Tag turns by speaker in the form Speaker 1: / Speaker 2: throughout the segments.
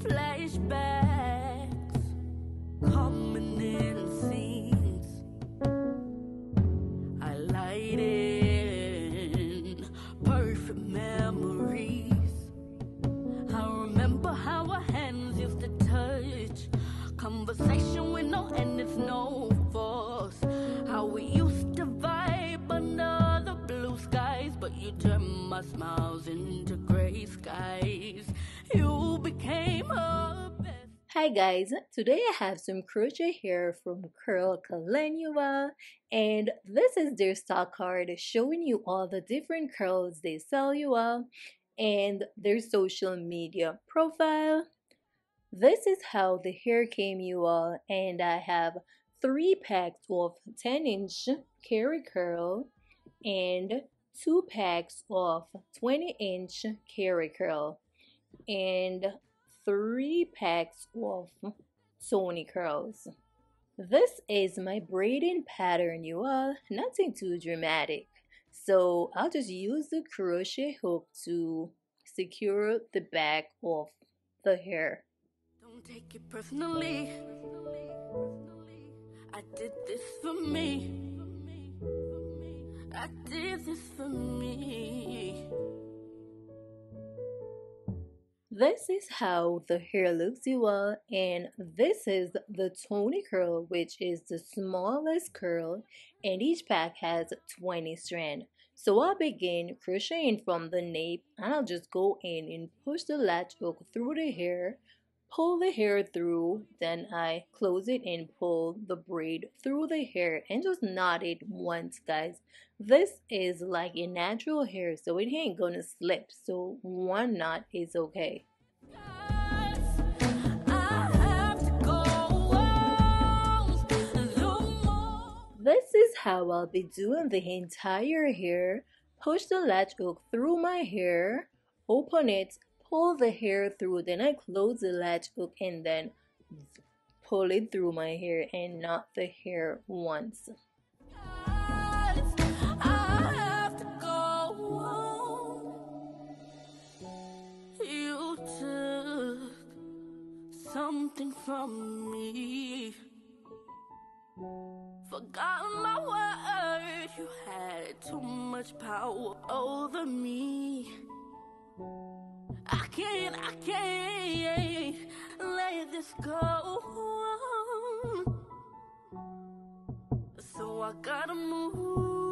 Speaker 1: flashbacks coming in scenes. I light in perfect memories. I remember how our hands used to touch. Conversation with no end, it's no force. How we used to vibe under the blue skies, but you turned my smiles
Speaker 2: Hi guys, today I have some crochet hair from Curlkalon and this is their stock card showing you all the different curls they sell you all and their social media profile. This is how the hair came you all and I have three packs of 10 inch Keri curl and two packs of 20 inch Keri curl and three packs of Toni curls. This is my braiding pattern you all, nothing too dramatic. So I'll just use the crochet hook to secure the back of the hair.
Speaker 1: Don't take it personally. I did this for me. I did this for me.
Speaker 2: This is how the hair looks you all and this is the Toni curl which is the smallest curl and each pack has 20 strand. So I'll begin crocheting from the nape and I'll just go in and push the latch hook through the hair, pull the hair through, then I close it and pull the braid through the hair and just knot it once guys. This is like a natural hair so it ain't gonna slip so one knot is okay. This is how I'll be doing the entire hair. Push the latch hook through my hair, open it, pull the hair through, then I close the latch hook and then pull it through my hair and knot the hair once.
Speaker 1: something from me. Forgot my word, you had too much power over me. I can't, I can't let this go. So I gotta move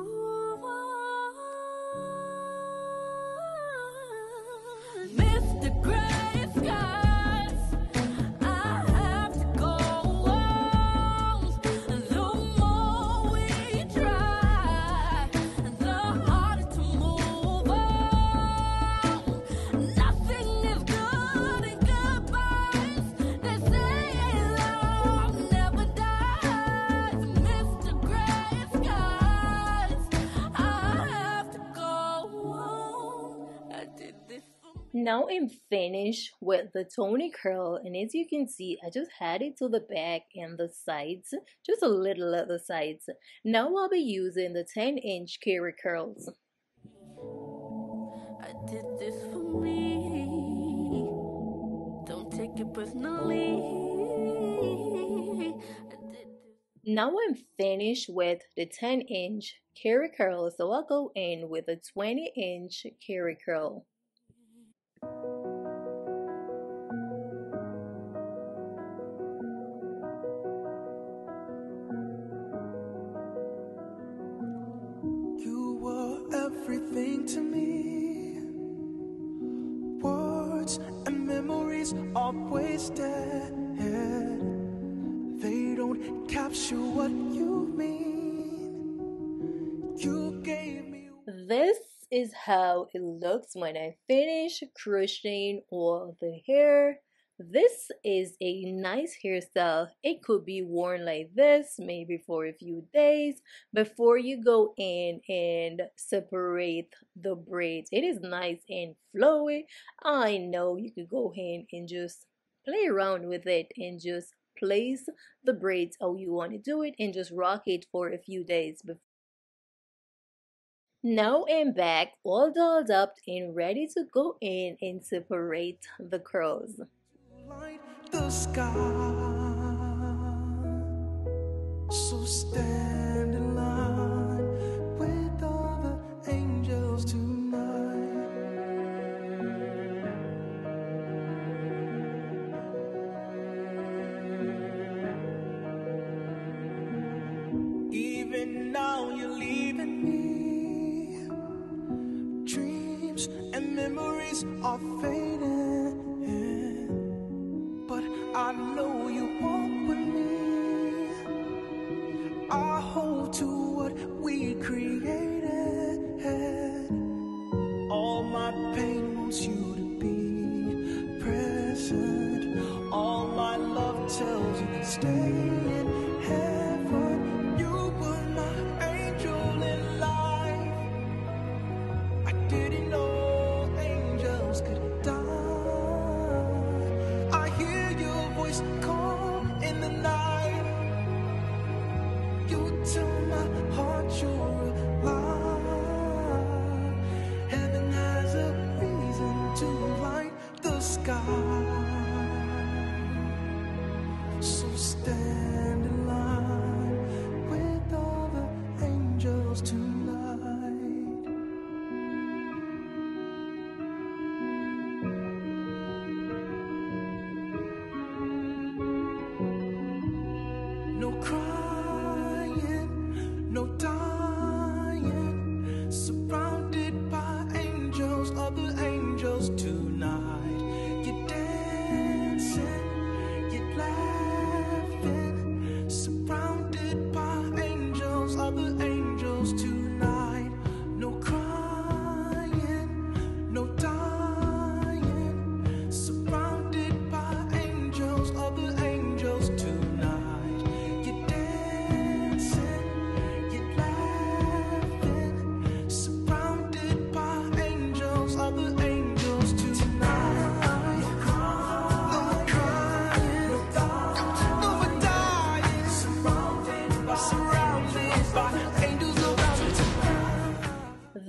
Speaker 2: Now I'm finished with the Toni curl and as you can see I just had it to the back and the sides, just a little at the sides. Now I'll be using the 10 inch Keri curls.
Speaker 1: I did this for me. Don't take it personally. I did this.
Speaker 2: Now I'm finished with the 10 inch Keri curl so I'll go in with a 20 inch Keri curl.
Speaker 3: Always. They don't capture what you mean. You gave me.
Speaker 2: This is how it looks when I finish crocheting all the hair. This is a nice hairstyle. It could be worn like this, maybe for a few days before you go in and separate the braids. It is nice and flowy. I know you could go in and just play around with it and just place the braids how you want to do it and just rock it for a few days before now I'm back all dolled up and ready to go in and separate the curls.
Speaker 3: Light the sky. So stand in line with all the angels tonight. Even now you're leaving me. Dreams and memories are fading. Wants you to be present. All my love tells you stay in heaven. Angels tonight.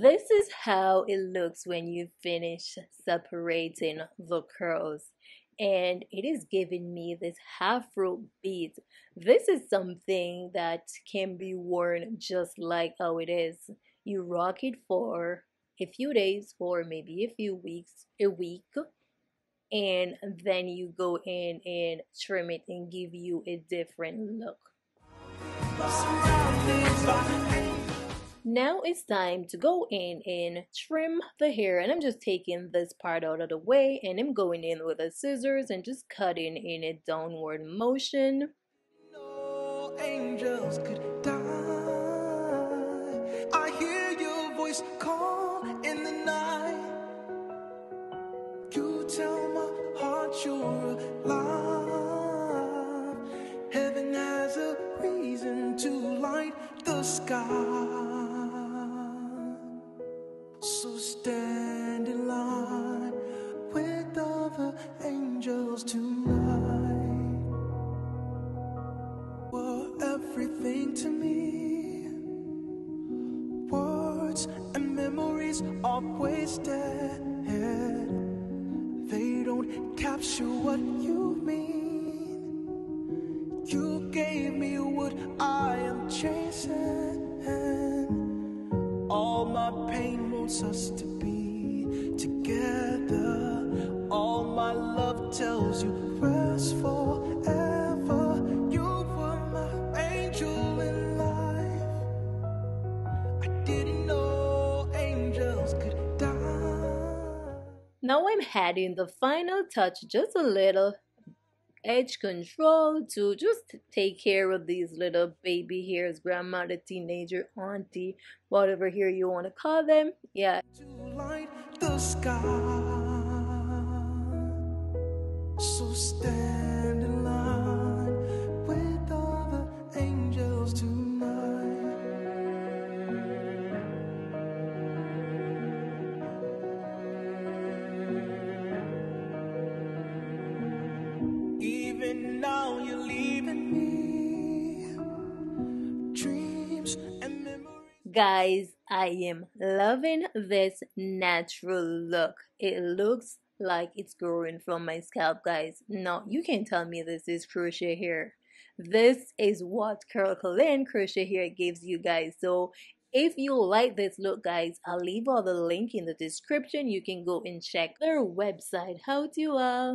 Speaker 2: This is how it looks when you finish separating the curls. And it is giving me this afro beat. This is something that can be worn just like how it is. You rock it for a few days or maybe a few weeks, a week, and then you go in and trim it and give you a different look. Now it's time to go in and trim the hair and I'm just taking this part out of the way and I'm going in with the scissors and just cutting in a downward motion.
Speaker 3: No angels could die. I hear your voice call in the night. You tell my heart you're alive. Heaven has a reason to light the sky. Wasted. They don't capture what you mean. You gave me what I am chasing. All my pain wants us to
Speaker 2: I'm adding the final touch, just a little edge control to just take care of these little baby hairs, grandmother, teenager, auntie, whatever hair you want to call them. Yeah,
Speaker 3: to light the sky. So stand Even now you're leaving me. Dreams and memories.
Speaker 2: guys, I am loving this natural look. It looks like it's growing from my scalp guys no you can tell me this is crochet hair this is what Curlkalon crochet hair gives you guys so if you like this look guys I'll leave all the link in the description you can go and check their website how to uh